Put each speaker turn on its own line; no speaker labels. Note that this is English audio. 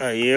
Are you?